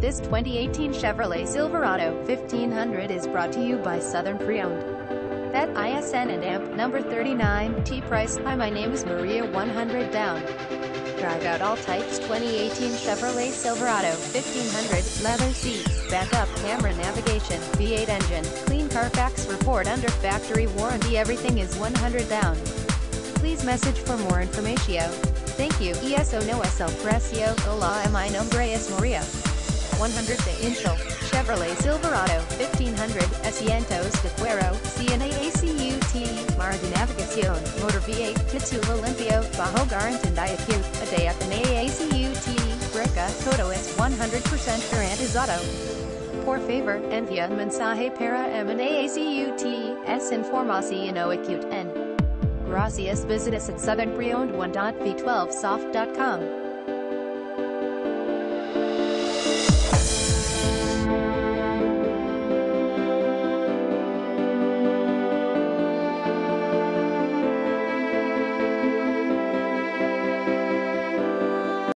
This 2018 Chevrolet Silverado 1500 is brought to you by Southern Pre-Owned. That ISN and AMP number 39, T price, hi my name is Maria 100 down. Drive out all types 2018 Chevrolet Silverado 1500, leather seats, backup camera navigation, V8 engine, clean Carfax report under factory warranty everything is 100 down. Please message for more information. Thank you. ESO no es el precio, hola mi nombre es Maria. 100 de Inchel, Chevrolet Silverado, 1500, Asientos de Cuero, CNAACUT, Mar de Navigación, Motor V8, Título Limpio, Bajo Garantía Acute, ADAC and AACUT, Brica, todo es 100% garantizado. Por favor, envía mensaje para MNAACUT, S información acute N. Gracias. Visit us at southernpreowned1.v12soft.com.